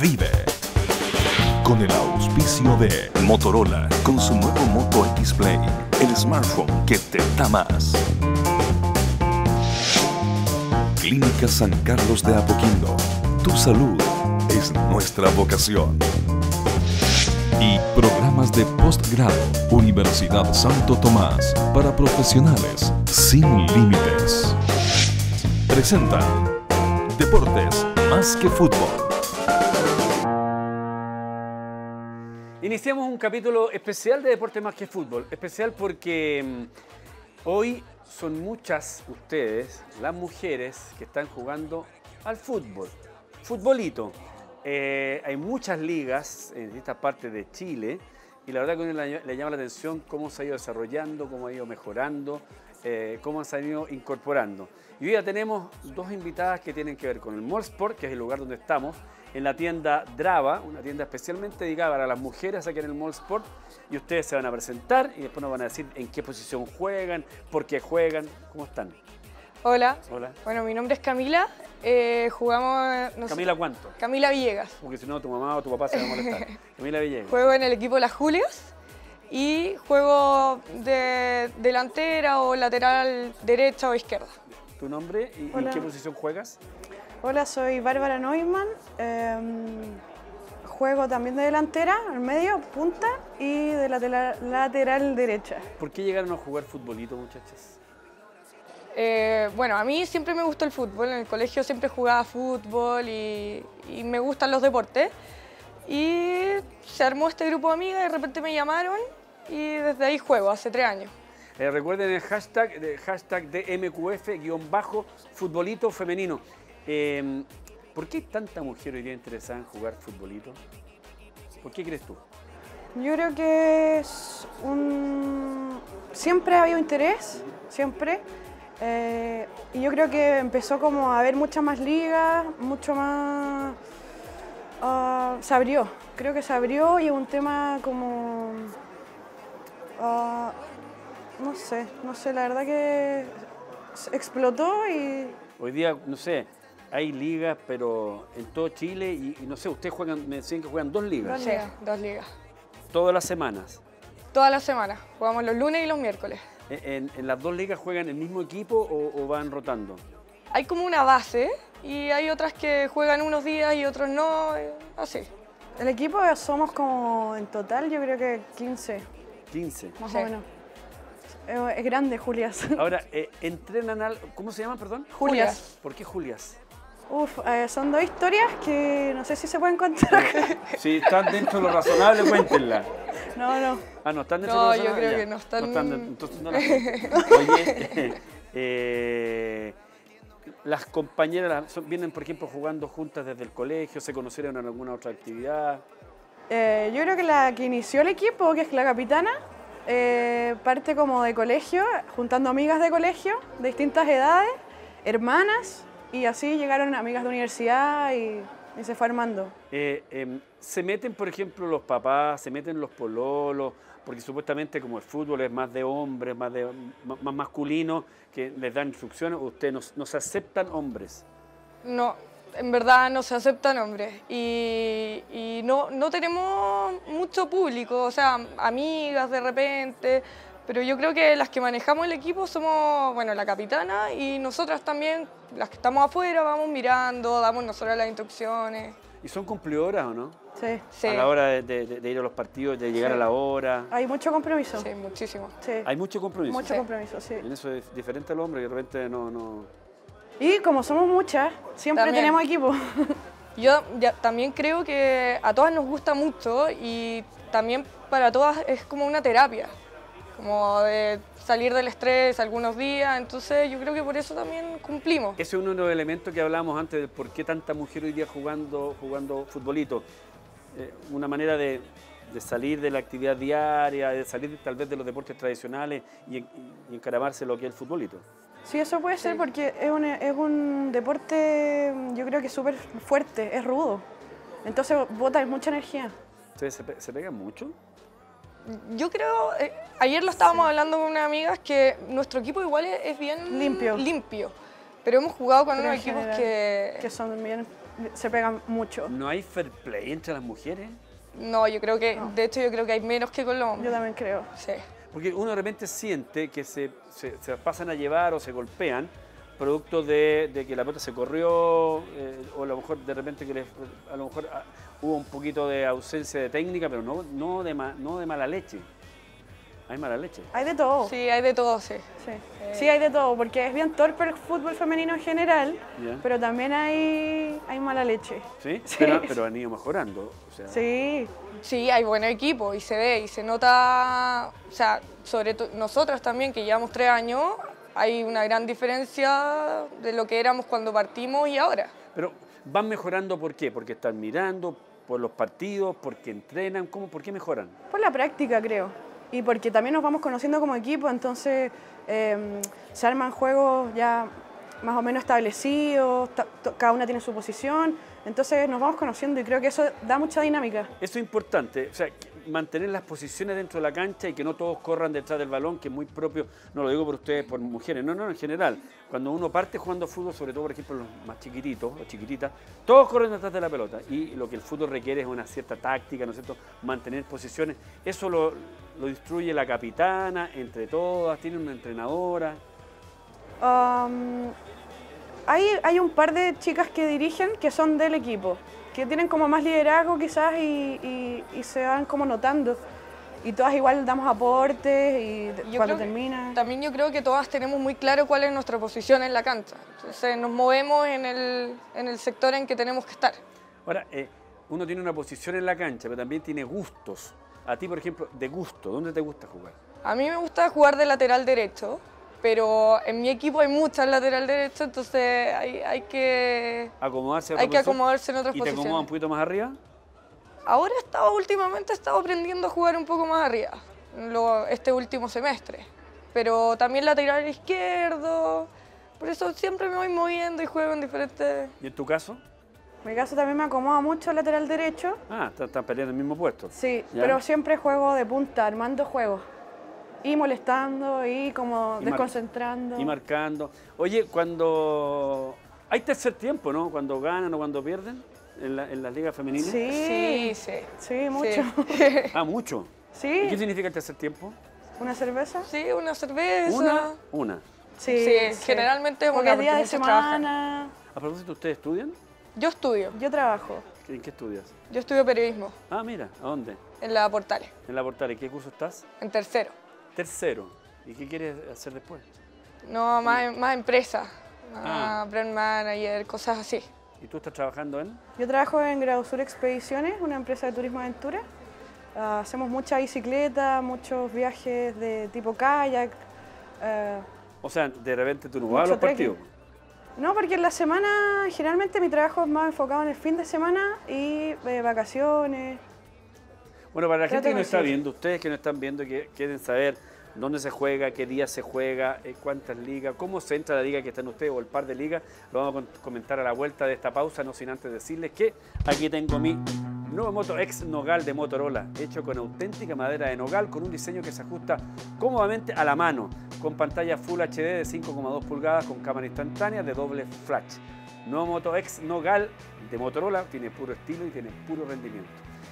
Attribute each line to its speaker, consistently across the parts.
Speaker 1: Vive. Con el auspicio de Motorola, con su nuevo Moto X Play, el smartphone que te da más. Clínica San Carlos de Apoquindo. Tu salud es nuestra vocación. Y programas de postgrado, Universidad Santo Tomás, para profesionales sin límites. Presenta Deportes más que fútbol.
Speaker 2: Iniciamos un capítulo especial de Deportes más que fútbol. Especial porque mm, hoy son muchas ustedes, las mujeres, que están jugando al fútbol. Futbolito. Eh, hay muchas ligas en esta parte de Chile y la verdad que a uno le llama la atención cómo se ha ido desarrollando, cómo ha ido mejorando, eh, cómo se han ido incorporando. Y hoy ya tenemos dos invitadas que tienen que ver con el Mall Sport, que es el lugar donde estamos, en la tienda Drava, una tienda especialmente dedicada para las mujeres aquí en el Mall Sport. Y ustedes se van a presentar y después nos van a decir en qué posición juegan, por qué juegan, cómo están.
Speaker 3: Hola.
Speaker 2: Hola.
Speaker 3: Bueno, mi nombre es Camila. Eh, jugamos. no sé-
Speaker 2: Camila, ¿cuánto?
Speaker 3: Camila Villegas.
Speaker 2: Porque si no, tu mamá o tu papá se van a molestar. Camila Villegas.
Speaker 3: Juego en el equipo Las Julias y juego de delantera o lateral derecha o izquierda.
Speaker 2: ¿Tu nombre y,
Speaker 4: Hola.
Speaker 2: qué posición juegas?
Speaker 4: Hola, soy Bárbara Neumann. em, juego también de delantera, al medio, punta y de latera- lateral derecha.
Speaker 2: ¿Por qué llegaron a jugar futbolito, muchachas?
Speaker 3: Eh, bueno, a mí siempre me gustó el fútbol. En el colegio siempre jugaba fútbol y, y me gustan los deportes. Y se armó este grupo de amigas y de repente me llamaron y desde ahí juego, hace tres años.
Speaker 2: Eh, recuerden el hashtag, de, hashtag DMQF-futbolito femenino. Eh, ¿Por qué hay tanta mujer hoy día interesada en jugar futbolito? ¿Por qué crees tú?
Speaker 4: Yo creo que es un... Siempre ha habido interés, siempre. Eh, y yo creo que empezó como a haber muchas más ligas, mucho más... ah, se abrió, creo que se abrió y es un tema como... ah, no sé, no sé, la verdad que explotó y
Speaker 2: Hoy día, no sé, hay ligas, pero en todo Chile, y, y no sé, ustedes juegan, me decían que juegan dos ligas,
Speaker 4: Dos
Speaker 3: Sí,
Speaker 4: ligas.
Speaker 3: dos ligas.
Speaker 2: todas las semanas.
Speaker 3: Todas las semanas. Jugamos los lunes y los miércoles.
Speaker 2: ¿En, en las dos ligas juegan el mismo equipo o, o van rotando?
Speaker 3: Hay como una base y hay otras que juegan unos días y otros no, eh, así.
Speaker 4: el equipo somos como en total yo creo que 15,
Speaker 2: 15.
Speaker 4: más
Speaker 3: Sí.
Speaker 4: o menos. Eh, Es grande, Julias.
Speaker 2: Ahora, eh, entrenan al... ¿Cómo se llama, perdón?
Speaker 3: Julias.
Speaker 2: ¿Por qué Julias?
Speaker 4: Uf, eh, son dos historias que no sé si se pueden contar.
Speaker 2: Si están dentro de lo razonable, cuéntenla.
Speaker 4: no, no.
Speaker 2: Ah, no, están dentro
Speaker 3: No,
Speaker 2: de lo
Speaker 3: yo
Speaker 2: razonable,
Speaker 3: creo
Speaker 2: ya.
Speaker 3: que no están-
Speaker 2: dentro, entonces no las cuento. Oye, eh, las compañeras son- vienen, por ejemplo, jugando juntas desde el colegio, se conocieron en alguna otra actividad.
Speaker 4: Eh, yo creo que la que inició el equipo, que es la capitana, eh, parte como de colegio, juntando amigas de colegio de distintas edades, hermanas, y así llegaron amigas de universidad y, y se fue armando.
Speaker 2: Eh, em, se meten, por ejemplo, los papás, se meten los pololos, porque supuestamente como el fútbol es más de hombres, más, de, más, más masculino, que les dan instrucciones, ustedes no, no se aceptan hombres.
Speaker 3: No, en verdad no se aceptan hombres y, y no, no tenemos mucho público, o sea, amigas de repente, pero yo creo que las que manejamos el equipo somos, bueno, la capitana y nosotras también, las que estamos afuera, vamos mirando, damos nosotras las instrucciones.
Speaker 2: ¿Y son cumplidoras o no?
Speaker 4: Sí.
Speaker 3: Sí,
Speaker 2: A la hora de, de- de ir a los partidos, de llegar
Speaker 4: Sí.
Speaker 2: a la hora.
Speaker 4: Hay mucho compromiso.
Speaker 3: sí, muchísimo.
Speaker 4: Sí.
Speaker 2: Hay mucho compromiso.
Speaker 4: Mucho
Speaker 3: Sí.
Speaker 4: compromiso, sí.
Speaker 2: En eso es diferente al hombre, que de repente no... no...
Speaker 4: Y como somos muchas, siempre
Speaker 3: También.
Speaker 4: tenemos equipo.
Speaker 3: Yo ya- también creo que a todas nos gusta mucho y también para todas es como una terapia, como de salir del estrés algunos días, entonces yo creo que por eso también cumplimos.
Speaker 2: Ese es uno de los elementos que hablábamos antes de por qué tanta mujer hoy día jugando, jugando futbolito. Eh, una manera de, de salir de la actividad diaria, de salir tal vez de los deportes tradicionales y, y encaramarse lo que es el futbolito.
Speaker 4: Sí, eso puede ser
Speaker 3: Sí.
Speaker 4: porque es un, es un deporte, yo creo que súper fuerte, es rudo. Entonces bota mucha energía.
Speaker 2: ¿Ustedes se, pe- se pegan mucho?
Speaker 3: Yo creo, eh, ayer lo estábamos hablando con unas amigas, que nuestro equipo igual es, es bien
Speaker 4: Limpio.
Speaker 3: limpio, pero hemos jugado con
Speaker 4: Pero
Speaker 3: unos equipos
Speaker 4: general,
Speaker 3: que,
Speaker 4: Que son bien se pegan mucho.
Speaker 2: ¿No hay fair play entre las mujeres?
Speaker 3: No, yo creo que, de hecho yo creo que hay menos que con los
Speaker 4: Yo
Speaker 3: hombres.
Speaker 4: también creo.
Speaker 3: Sí.
Speaker 2: Porque uno de repente siente que se, se- pasan a llevar o se golpean producto de, de que la pelota se corrió eh, o a lo mejor de repente que les- a lo mejor ah, hubo un poquito de ausencia de técnica, pero no, no, de, ma- no de mala leche. Hay mala leche.
Speaker 4: Hay de todo.
Speaker 3: Sí, hay de todo, sí.
Speaker 4: Sí. Sí, hay de todo, porque es bien torpe el fútbol femenino en general,
Speaker 2: Ya.
Speaker 4: pero también hay, hay mala leche.
Speaker 2: ¿Sí?
Speaker 4: Sí.
Speaker 2: Pero, pero han ido mejorando. O sea,
Speaker 4: Sí,
Speaker 3: Sí, hay buen equipo y se ve y se nota, o sea, sobre todo nosotros también que llevamos tres años, hay una gran diferencia de lo que éramos cuando partimos y ahora.
Speaker 2: Pero van mejorando ¿por qué? Porque están mirando, por los partidos, porque entrenan, ¿cómo? ¿Por qué mejoran?
Speaker 4: por la práctica creo. Y porque también nos vamos conociendo como equipo, entonces eh, se arman juegos ya más o menos establecidos, cada una tiene su posición, entonces nos vamos conociendo y creo que eso da mucha dinámica.
Speaker 2: Eso es importante, mantener las posiciones dentro de la cancha y que no todos corran detrás del balón, que es muy propio, no lo digo por ustedes, por mujeres, no, no, en general. Cuando uno parte jugando fútbol, sobre todo, por ejemplo, los más chiquititos o chiquititas, todos corren detrás de la pelota y lo que el fútbol requiere es una cierta táctica, ¿no es cierto? Mantener posiciones. Eso lo, lo instruye la capitana, entre todas, tiene una entrenadora.
Speaker 4: Um, hay, hay un par de chicas que dirigen que son del equipo, que tienen como más liderazgo quizás y, y- y se van como notando. Y todas igual damos aportes y
Speaker 3: Yo
Speaker 4: cuando
Speaker 3: creo que
Speaker 4: termina.
Speaker 3: También yo creo que todas tenemos muy claro cuál es nuestra posición en la cancha. Entonces nos movemos en el, en el sector en que tenemos que estar.
Speaker 2: Ahora, eh, uno tiene una posición en la cancha, pero también tiene gustos. A ti, por ejemplo, de gusto, ¿dónde te gusta jugar?
Speaker 3: A mí me gusta jugar de lateral derecho, pero en mi equipo hay muchas lateral derecho, entonces hay, hay que...
Speaker 2: Acomodarse
Speaker 3: Hay que acomodarse en otras
Speaker 2: ¿Y te acomodas un
Speaker 3: posiciones.
Speaker 2: poquito más arriba?
Speaker 3: Ahora he estado, últimamente he estado aprendiendo a jugar un poco más arriba, lo- este último semestre. Pero también lateral izquierdo, por eso siempre me voy moviendo y juego en diferentes...
Speaker 2: ¿Y en tu caso?
Speaker 4: En mi caso también me acomoda mucho el lateral derecho.
Speaker 2: Ah, están, están peleando el mismo puesto.
Speaker 4: Sí,
Speaker 2: ¿Ya?
Speaker 4: pero siempre juego de punta, armando juegos. Y molestando y como
Speaker 2: Y
Speaker 4: desconcentrando.
Speaker 2: Y marcando. Oye, cuando... Hay tercer tiempo, ¿no? Cuando ganan o cuando pierden en la, en las ligas femeninas.
Speaker 4: Sí,
Speaker 3: Sí, sí.
Speaker 4: sí, mucho.
Speaker 2: Ah, mucho.
Speaker 4: Sí,
Speaker 2: ¿Y qué significa el tercer tiempo?
Speaker 4: una cerveza.
Speaker 3: Sí, una cerveza.
Speaker 2: Una, una.
Speaker 4: Sí,
Speaker 3: Sí, generalmente es una,
Speaker 4: día de semana.
Speaker 2: A propósito, ¿ustedes estudian?
Speaker 3: Yo estudio,
Speaker 4: Yo trabajo.
Speaker 2: ¿En qué estudias?
Speaker 3: yo estudio periodismo
Speaker 2: Ah, mira, ¿a dónde?
Speaker 3: en la Portales,
Speaker 2: En la Portal. ¿Y qué curso estás?
Speaker 3: en tercero.
Speaker 2: Tercero. ¿Y qué quieres hacer después?
Speaker 3: No, más, más empresa,
Speaker 2: Ah.
Speaker 3: más brand manager, cosas así.
Speaker 2: ¿Y tú estás trabajando en?
Speaker 4: Yo trabajo en Grausur Expediciones, una empresa de turismo aventura. Ah, hacemos mucha bicicleta, muchos viajes de tipo kayak. ah,
Speaker 2: O sea, de repente tú no vas a los partidos.
Speaker 4: no, porque en la semana generalmente mi trabajo es más enfocado en el fin de semana y eh, vacaciones.
Speaker 2: Bueno, para la gente que no está viendo, ustedes que no están viendo, que quieren saber dónde se juega, qué día se juega, eh, cuántas ligas, cómo se entra la liga que están ustedes o el par de ligas, lo vamos a comentar a la vuelta de esta pausa, no sin antes decirles que aquí tengo mi nuevo Moto X Nogal de Motorola, hecho con auténtica madera de nogal, con un diseño que se ajusta cómodamente a la mano, con pantalla Full HD de 5,2 pulgadas, con cámara instantánea de doble flash. Nuevo Moto X Nogal de Motorola tiene puro estilo y tiene puro rendimiento.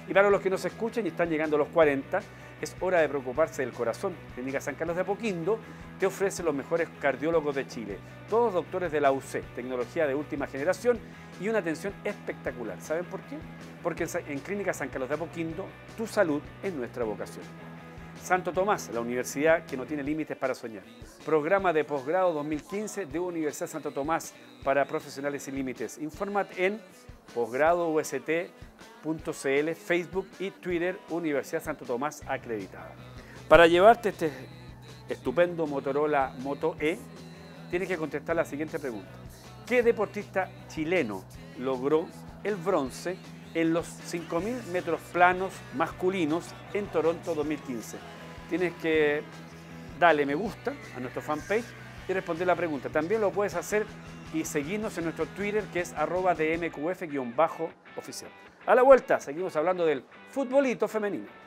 Speaker 2: Y para los que nos escuchen y están llegando a los 40, es hora de preocuparse del corazón. Clínica San Carlos de Apoquindo te ofrece los mejores cardiólogos de Chile. Todos doctores de la UC, tecnología de última generación y una atención espectacular. ¿Saben por qué? Porque en Clínica San Carlos de Apoquindo, tu salud es nuestra vocación. Santo Tomás, la universidad que no tiene límites para soñar. Programa de posgrado 2015 de Universidad Santo Tomás para profesionales sin límites. Infórmate en posgradoust.cl, Facebook y Twitter Universidad Santo Tomás acreditada. Para llevarte este estupendo Motorola Moto E, tienes que contestar la siguiente pregunta. ¿Qué deportista chileno logró el bronce en los 5.000 metros planos masculinos en Toronto 2015? Tienes que darle me gusta a nuestro fanpage y responder la pregunta. También lo puedes hacer y seguirnos en nuestro Twitter que es arroba dmqf-oficial. A la vuelta, seguimos hablando del futbolito femenino.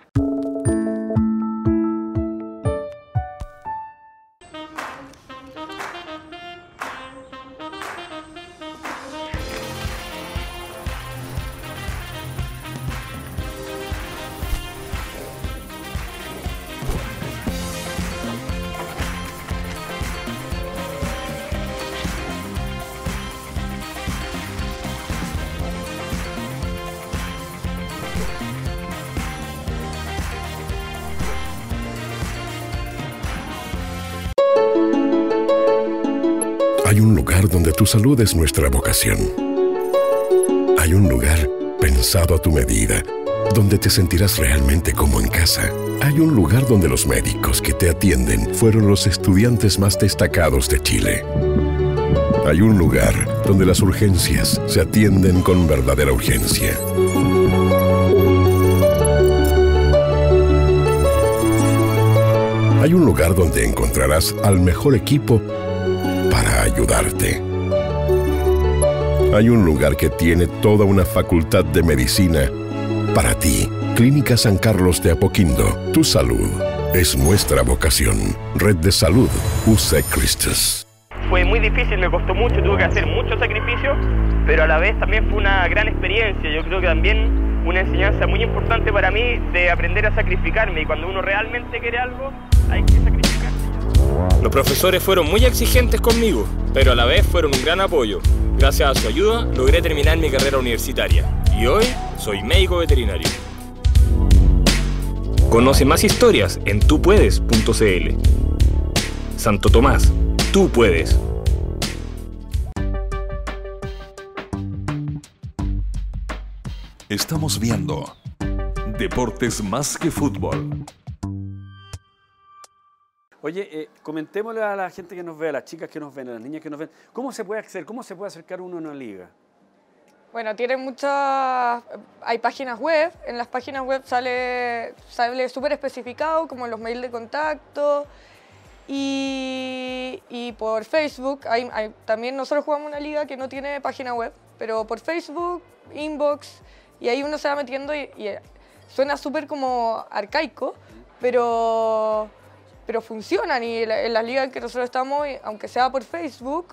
Speaker 5: Salud es nuestra vocación. Hay un lugar pensado a tu medida, donde te sentirás realmente como en casa. Hay un lugar donde los médicos que te atienden fueron los estudiantes más destacados de Chile. Hay un lugar donde las urgencias se atienden con verdadera urgencia. Hay un lugar donde encontrarás al mejor equipo para ayudarte. Hay un lugar que tiene toda una facultad de medicina para ti. Clínica San Carlos de Apoquindo. Tu salud es nuestra vocación. Red de Salud UC Christus.
Speaker 6: Fue muy difícil, me costó mucho, tuve que hacer muchos sacrificios, pero a la vez también fue una gran experiencia. Yo creo que también una enseñanza muy importante para mí de aprender a sacrificarme y cuando uno realmente quiere algo, hay que sacrificarse.
Speaker 7: Los profesores fueron muy exigentes conmigo, pero a la vez fueron un gran apoyo. Gracias a su ayuda logré terminar mi carrera universitaria y hoy soy médico veterinario. Conoce más historias en tupuedes.cl. Santo Tomás, tú puedes.
Speaker 1: Estamos viendo Deportes más que fútbol.
Speaker 2: Oye, eh, comentémosle a la gente que nos ve, a las chicas que nos ven, a las niñas que nos ven, ¿cómo se puede acceder, cómo se puede acercar uno a una liga?
Speaker 3: Bueno, tienen muchas, hay páginas web, en las páginas web sale sale súper especificado como los mails de contacto y, por Facebook, hay- también nosotros jugamos una liga que no tiene página web, pero por Facebook, inbox, y ahí uno se va metiendo y, y, eh, suena súper como arcaico, pero, pero funcionan y la- en las ligas en que nosotros estamos, aunque sea por Facebook,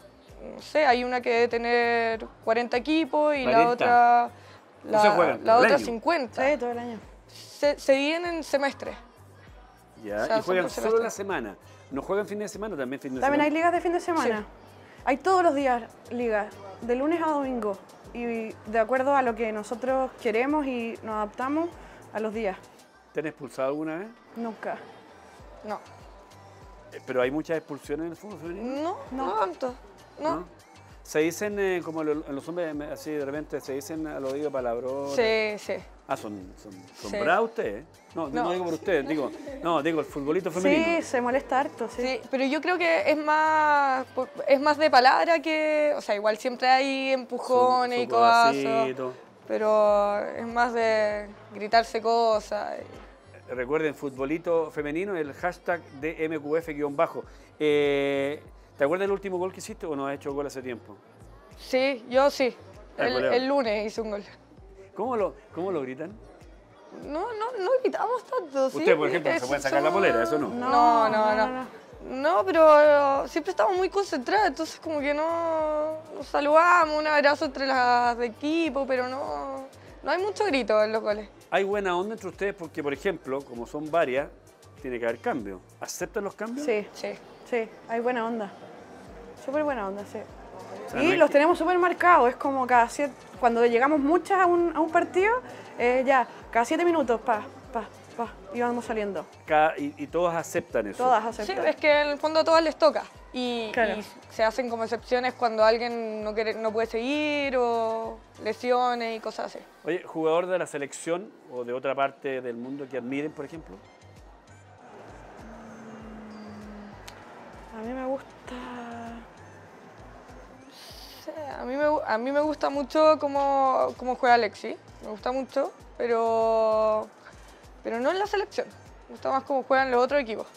Speaker 3: no sé, hay una que debe tener 40 equipos y
Speaker 2: 40.
Speaker 3: la otra,
Speaker 2: No se juegan
Speaker 3: la, la otra
Speaker 2: año.
Speaker 3: 50.
Speaker 4: Sí, todo el año.
Speaker 3: Se, se dividen en semestres.
Speaker 2: ¿Ya?
Speaker 3: O sea,
Speaker 2: y juegan solo la semana. ¿No juegan fin de semana también fin de
Speaker 4: También hay
Speaker 2: semana?
Speaker 4: ligas de fin de semana. Hay todos los días ligas, de lunes a domingo. Y de acuerdo a lo que nosotros queremos y nos adaptamos a los días.
Speaker 2: ¿Te han expulsado alguna vez?
Speaker 4: Nunca.
Speaker 3: No,
Speaker 2: Pero hay muchas expulsiones en el fútbol femenino.
Speaker 3: no, no tanto. No.
Speaker 2: ¿no? Se dicen, eh, como lo- en los hombres, así de repente, se dicen al oído palabras.
Speaker 3: Sí, sí.
Speaker 2: Ah, son, son, son
Speaker 3: Sí.
Speaker 2: bravos ustedes. ¿eh? No, no,
Speaker 3: No.
Speaker 2: digo por ustedes, digo, no, digo el futbolito femenino.
Speaker 4: Sí, se molesta harto, sí.
Speaker 3: Sí, pero yo creo que es más es más de palabra que, o sea, igual siempre hay empujones
Speaker 2: Su-
Speaker 3: y
Speaker 2: su
Speaker 3: codazos,
Speaker 2: codacito.
Speaker 3: pero es más de gritarse cosas.
Speaker 2: Recuerden, futbolito femenino, el hashtag de MQF-bajo. Eh, ¿Te acuerdas del último gol que hiciste o no has hecho gol hace tiempo?
Speaker 3: Sí, yo sí.
Speaker 2: Ah,
Speaker 3: El, lunes hice un gol.
Speaker 2: ¿Cómo lo, cómo lo gritan?
Speaker 3: No, no, no gritamos tanto. sí,
Speaker 2: Usted, por ejemplo, no se puede sacar la polera, eso no.
Speaker 3: No, no, no. No, pero siempre estamos muy concentrados, entonces como que no nos saludamos, un abrazo entre las de equipo, pero no, no hay mucho grito en los goles.
Speaker 2: Hay buena onda entre ustedes porque, por ejemplo, como son varias, tiene que haber cambio. ¿Aceptan los cambios?
Speaker 4: Sí,
Speaker 3: Sí.
Speaker 4: sí, hay buena onda. Súper buena onda, sí.
Speaker 2: O sea, no
Speaker 4: Y los
Speaker 2: que-
Speaker 4: tenemos súper marcados, es como cada siete, cuando llegamos muchas a un, a un partido, eh, ya, cada siete minutos, pa, pa, pa, y vamos saliendo.
Speaker 2: Cada- y, y todas aceptan eso.
Speaker 4: Todas
Speaker 3: Sí,
Speaker 4: aceptan.
Speaker 3: es que en el fondo a todas les toca. Y,
Speaker 4: Claro.
Speaker 3: y se hacen como excepciones cuando alguien no, quiere, no puede seguir o lesiones y cosas así.
Speaker 2: Oye, jugador de la selección o de otra parte del mundo que admiren, por ejemplo.
Speaker 4: A mí me gusta...
Speaker 3: Sí, a, mí me, a mí me gusta mucho cómo, cómo juega Alexi, me gusta mucho, pero, pero no en la selección. Me gusta más cómo juegan los otros equipos.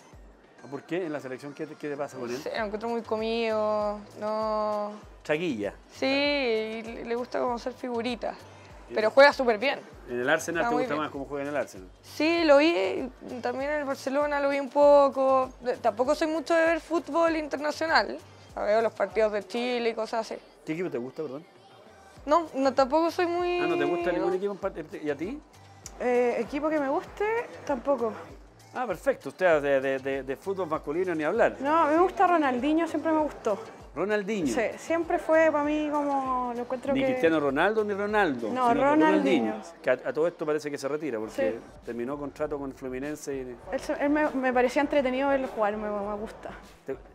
Speaker 2: ¿Por qué? ¿En la selección qué te, qué te pasa con él?
Speaker 3: Sí, lo encuentro muy comido, no...
Speaker 2: Chaguilla.
Speaker 3: Sí, y le gusta como ser figurita, pero juega súper bien.
Speaker 2: En el Arsenal te gusta
Speaker 3: bien.
Speaker 2: más cómo juega en el Arsenal.
Speaker 3: Sí, lo vi, también en el Barcelona lo vi un poco. Tampoco soy mucho de ver fútbol internacional. Veo los partidos de Chile y cosas así.
Speaker 2: ¿Qué equipo te gusta, perdón?
Speaker 3: No, no tampoco soy muy...
Speaker 2: Ah, ¿no te gusta ningún equipo? ¿Y a ti?
Speaker 4: Eh, equipo que me guste, tampoco.
Speaker 2: Ah, perfecto. Usted de, de, de, de fútbol masculino ni hablar.
Speaker 4: No, me gusta Ronaldinho, siempre me gustó.
Speaker 2: Ronaldinho.
Speaker 4: Sí, siempre fue para mí como lo encuentro
Speaker 2: Ni
Speaker 4: que...
Speaker 2: Cristiano Ronaldo ni Ronaldo.
Speaker 4: No,
Speaker 2: que
Speaker 4: Ronaldinho.
Speaker 2: Que a, a todo esto parece que se retira porque
Speaker 4: Sí.
Speaker 2: terminó contrato con Fluminense y
Speaker 4: Él, me, me parecía entretenido verlo jugar, me, me gusta.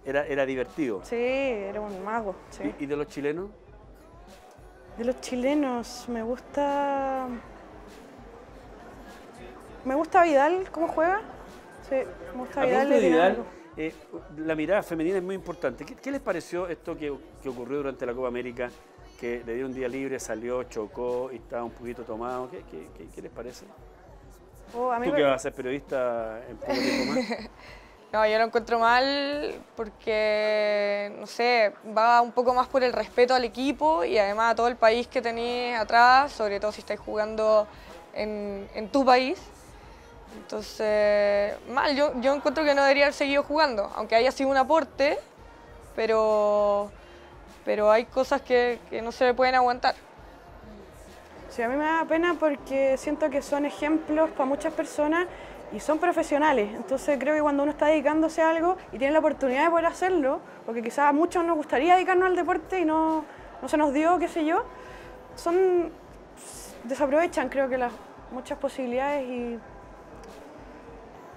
Speaker 2: era, era divertido.
Speaker 4: Sí, era un mago, sí.
Speaker 2: ¿Y, y de los chilenos?
Speaker 4: De los chilenos, me gusta... Me gusta Vidal, cómo juega. Sí, me gusta Vidal.
Speaker 2: de Vidal, eh, la mirada femenina es muy importante. ¿Qué, qué les pareció esto que, que ocurrió durante la Copa América? Que le dio un día libre, salió, chocó y estaba un poquito tomado. ¿Qué, qué- qué- qué les parece?
Speaker 4: Oh, a mí
Speaker 2: Tú
Speaker 4: me-
Speaker 2: que vas a ser periodista en poco tiempo más.
Speaker 3: No, yo lo encuentro mal porque, no sé, va un poco más por el respeto al equipo y además a todo el país que tenéis atrás, sobre todo si estáis jugando en, en tu país. Entonces, mal, yo, yo encuentro que no debería haber seguido jugando, aunque haya sido un aporte, pero, pero hay cosas que, que no se pueden aguantar.
Speaker 4: Sí, a mí me da pena porque siento que son ejemplos para muchas personas y son profesionales. Entonces creo que cuando uno está dedicándose a algo y tiene la oportunidad de poder hacerlo, porque quizás a muchos nos gustaría dedicarnos al deporte y no, no se nos dio, qué sé yo, son desaprovechan creo que las muchas posibilidades y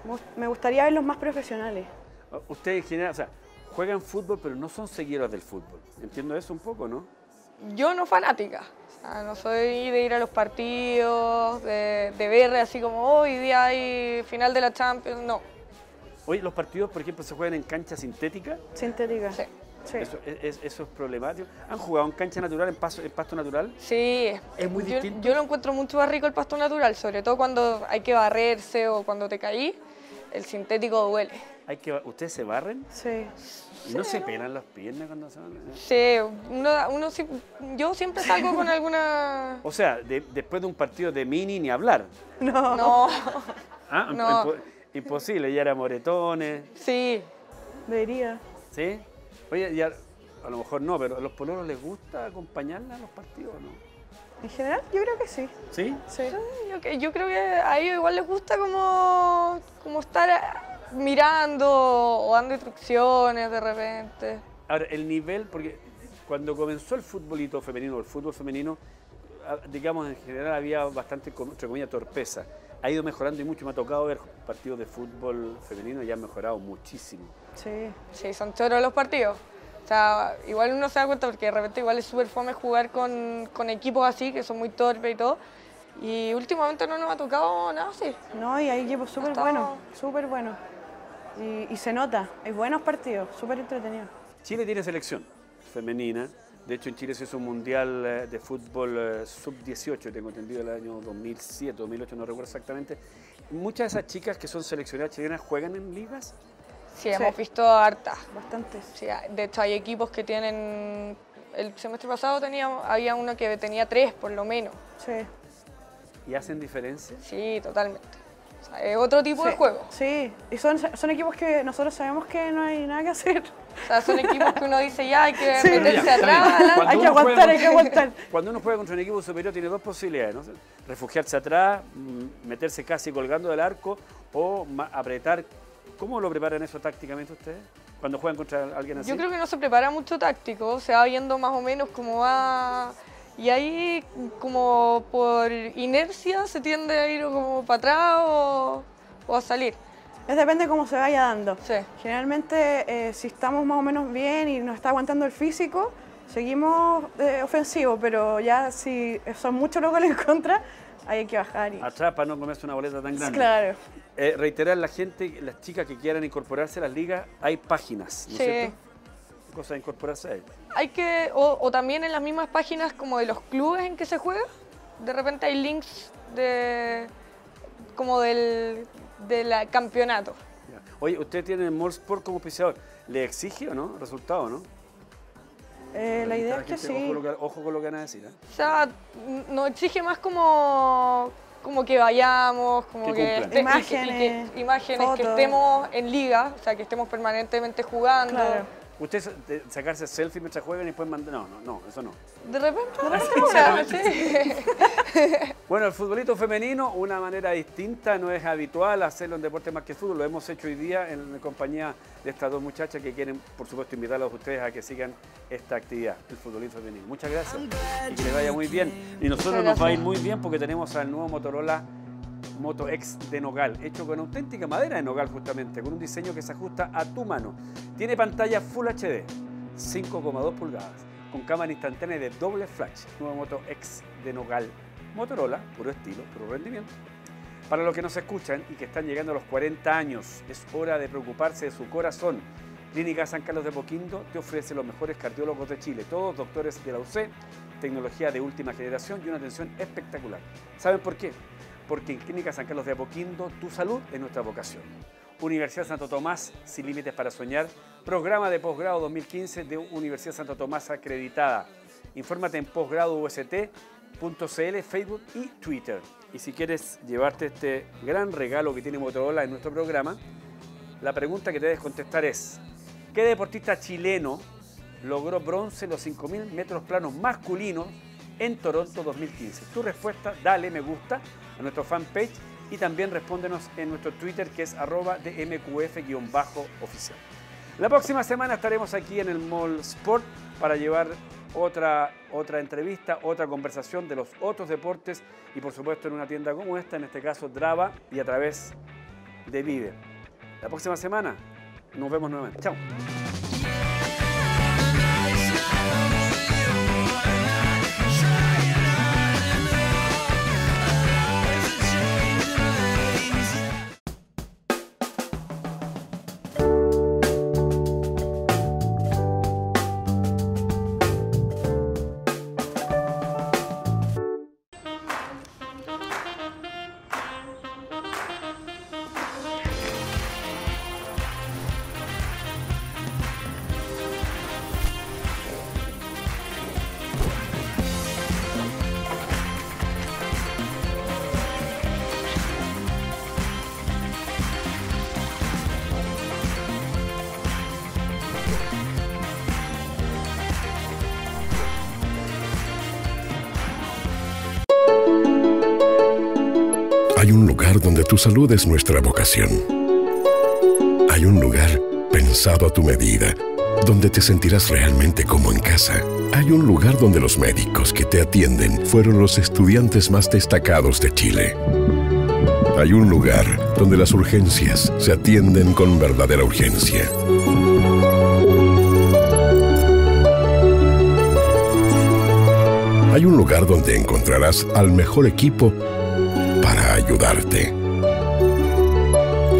Speaker 4: me gust- me gustaría verlos más profesionales.
Speaker 2: Ustedes en general, o sea, juegan fútbol, pero no son seguidores del fútbol. Entiendo eso un poco, ¿no?
Speaker 3: Yo no fanática, o sea, no soy de ir a los partidos, de, de ver así como "Oh, hoy día hay final de la Champions, no.
Speaker 2: Hoy los partidos, por ejemplo, se juegan en cancha sintética.
Speaker 4: Sintética.
Speaker 3: Sí.
Speaker 4: Sí.
Speaker 2: Eso, es, es- eso es problemático. ¿Han jugado en cancha natural, en, paso- en pasto natural?
Speaker 3: Sí,
Speaker 2: Es muy
Speaker 3: yo,
Speaker 2: distinto.
Speaker 3: yo lo encuentro mucho más rico el pasto natural, sobre todo cuando hay que barrerse o cuando te caí, el sintético duele.
Speaker 2: Hay que, ¿Ustedes se barren?
Speaker 4: Sí.
Speaker 2: ¿Y no se pelan las piernas cuando se van?
Speaker 3: Sí, uno, uno sí- yo siempre salgo con alguna...
Speaker 2: O sea, de- después de un partido de mini ni hablar.
Speaker 4: No.
Speaker 3: No,
Speaker 2: Ah,
Speaker 3: No.
Speaker 2: impo- imposible, ya era moretones,
Speaker 3: sí,
Speaker 4: Debería.
Speaker 2: ¿sí? Oye, ya, a lo mejor no, pero ¿a los pololos les gusta acompañarla a los partidos o no?
Speaker 4: En general, yo creo que sí.
Speaker 2: ¿Sí?
Speaker 4: Sí.
Speaker 3: yo, que- yo creo que a ellos igual les gusta como, como estar mirando o dando instrucciones de repente.
Speaker 2: Ahora, el nivel, porque cuando comenzó el futbolito femenino, el fútbol femenino, ah, digamos, en general había bastante, entre comillas, torpeza. Ha ido mejorando y mucho. Me ha tocado ver partidos de fútbol femenino y han mejorado muchísimo.
Speaker 4: Sí.
Speaker 3: Sí, son choros los partidos. O sea, igual uno se da cuenta porque de repente igual es súper fome jugar con, con equipos así, que son muy torpes y todo. Y últimamente no nos ha tocado nada así.
Speaker 4: No, y hay equipos súper
Speaker 3: Estamos-
Speaker 4: buenos, súper buenos. Y, y se nota, hay buenos partidos, súper entretenidos.
Speaker 2: Chile tiene selección femenina. De hecho, en Chile se hizo un mundial eh, de fútbol eh, sub-18, tengo entendido, el año 2007, 2008, no recuerdo exactamente. Muchas de esas chicas que son seleccionadas chilenas juegan en ligas.
Speaker 3: Sí,
Speaker 4: Sí.
Speaker 3: hemos visto hartas.
Speaker 4: Bastantes.
Speaker 3: Sí, de hecho, hay equipos que tienen. El semestre pasado teníamos, había uno que tenía tres, por lo menos.
Speaker 4: Sí.
Speaker 2: y hacen diferencia.
Speaker 3: Sí, totalmente. O sea, es otro tipo de juego.
Speaker 4: Sí, y son, son equipos que nosotros sabemos que no hay nada que hacer.
Speaker 3: O sea, son equipos que uno dice ya hay que
Speaker 4: Sí.
Speaker 3: meterse
Speaker 2: Ya,
Speaker 3: atrás.
Speaker 4: hay que aguantar, hay que aguantar.
Speaker 2: Cuando uno juega contra un equipo superior tiene dos posibilidades, ¿no? refugiarse atrás, mm, meterse casi colgando del arco o apretar. ¿Cómo lo preparan eso tácticamente ustedes? Cuando juegan contra alguien así.
Speaker 3: Yo creo que no se prepara mucho táctico, se va viendo más o menos cómo va. Y ahí, como por inercia, se tiende a ir como para atrás o, o a salir.
Speaker 4: Es depende cómo se vaya dando.
Speaker 3: Sí.
Speaker 4: Generalmente, eh, si estamos más o menos bien y nos está aguantando el físico, seguimos eh, ofensivos, pero ya si son muchos los goles en contra, hay que bajar. Y...
Speaker 2: Atrás para no comerse una boleta tan grande.
Speaker 4: Claro.
Speaker 2: Eh, reiterar la gente, las chicas que quieran incorporarse a las ligas, hay páginas, ¿no es
Speaker 3: Sí.
Speaker 2: cierto? Cosa de incorporarse a ellas.
Speaker 3: Hay que, o, o también en las mismas páginas como de los clubes en que se juega, de repente hay links de como del, del campeonato.
Speaker 2: Oye, usted tiene Mall Sport como auspiciador. ¿Le exige o no? Resultado, ¿no?
Speaker 4: Eh, la idea es que
Speaker 2: Gente, Ojo,
Speaker 4: sí.
Speaker 2: lo que, ojo con lo que van a decir. ¿eh?
Speaker 3: O sea, nos exige más como, como que vayamos, como
Speaker 2: Que
Speaker 3: que,
Speaker 2: cumplan.
Speaker 3: y que- y
Speaker 4: Imágenes,
Speaker 3: que- imágenes, que estemos en liga, o sea, que estemos permanentemente jugando.
Speaker 4: Claro.
Speaker 2: Usted sa- de- sacarse selfie mientras juegan y después mandar. No, no, no, eso no.
Speaker 3: De repente, una, sí.
Speaker 2: Bueno, el futbolito femenino, una manera distinta, no es habitual hacerlo en deporte más que fútbol. Lo hemos hecho hoy día en compañía de estas dos muchachas que quieren, por supuesto, invitarlos a ustedes a que sigan esta actividad, el futbolito femenino. Muchas gracias y que les vaya muy bien. Y nosotros nos va a ir muy bien porque tenemos al nuevo Motorola Moto X de Nogal, hecho con auténtica madera de Nogal justamente, con un diseño que se ajusta a tu mano. Tiene pantalla Full HD, 5,2 pulgadas, con cámara instantánea de doble flash. Nuevo Moto X de Nogal. Motorola, puro estilo, puro rendimiento. Para los que nos escuchan y que están llegando a los 40 años, es hora de preocuparse de su corazón. Clínica San Carlos de Apoquindo te ofrece los mejores cardiólogos de Chile, todos doctores de la UC, tecnología de última generación y una atención espectacular. ¿Saben por qué? Porque en Clínica San Carlos de Apoquindo tu salud es nuestra vocación. Universidad Santo Tomás, sin límites para soñar, programa de posgrado 2015 de Universidad Santo Tomás acreditada. Infórmate en posgradoust.cl, Facebook y Twitter. Y si quieres llevarte este gran regalo que tiene Motorola en nuestro programa, la pregunta que debes contestar es, ¿qué deportista chileno logró bronce en los 5.000 metros planos masculinos en Toronto 2015? Tu respuesta, dale me gusta a nuestro fanpage y también respóndenos en nuestro Twitter que es arroba dmqf-oficial. La próxima semana estaremos aquí en el Mall Sport para llevar otra, otra entrevista, otra conversación de los otros deportes y por supuesto en una tienda como esta, en este caso Drava y a través de Vive. La próxima semana nos vemos nuevamente. Chao.
Speaker 5: Tu salud es nuestra vocación. Hay un lugar pensado a tu medida, donde te sentirás realmente como en casa. Hay un lugar donde los médicos que te atienden fueron los estudiantes más destacados de Chile. Hay un lugar donde las urgencias se atienden con verdadera urgencia. Hay un lugar donde encontrarás al mejor equipo para ayudarte.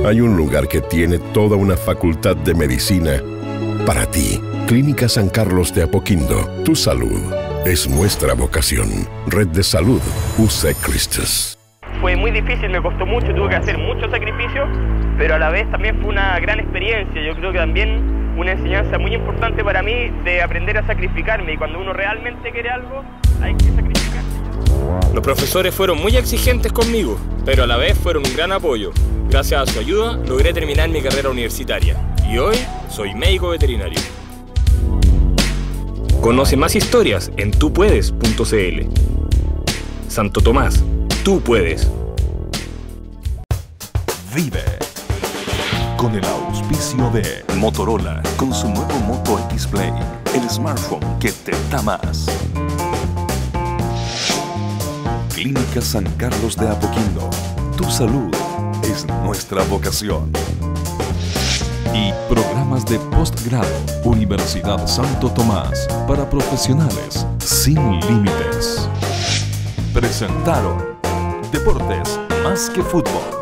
Speaker 5: Hay un lugar que tiene toda una facultad de medicina para ti. Clínica San Carlos de Apoquindo. Tu salud es nuestra vocación. Red de Salud UC Christus.
Speaker 6: Fue muy difícil, me costó mucho, tuve que hacer muchos sacrificios, pero a la vez también fue una gran experiencia. Yo creo que también una enseñanza muy importante para mí de aprender a sacrificarme y cuando uno realmente quiere algo, hay que sacrificarse.
Speaker 7: Los profesores fueron muy exigentes conmigo, pero a la vez fueron un gran apoyo. Gracias a su ayuda logré terminar mi carrera universitaria y hoy soy médico veterinario. Conoce más historias en tupuedes.cl. Santo Tomás, tú puedes.
Speaker 1: Vive. Con el auspicio de Motorola, con su nuevo Moto X Play, el smartphone que te da más. Clínica San Carlos de Apoquindo. Tu salud es nuestra vocación. Y programas de postgrado, Universidad Santo Tomás, para profesionales sin límites. Presentaron Deportes más que fútbol.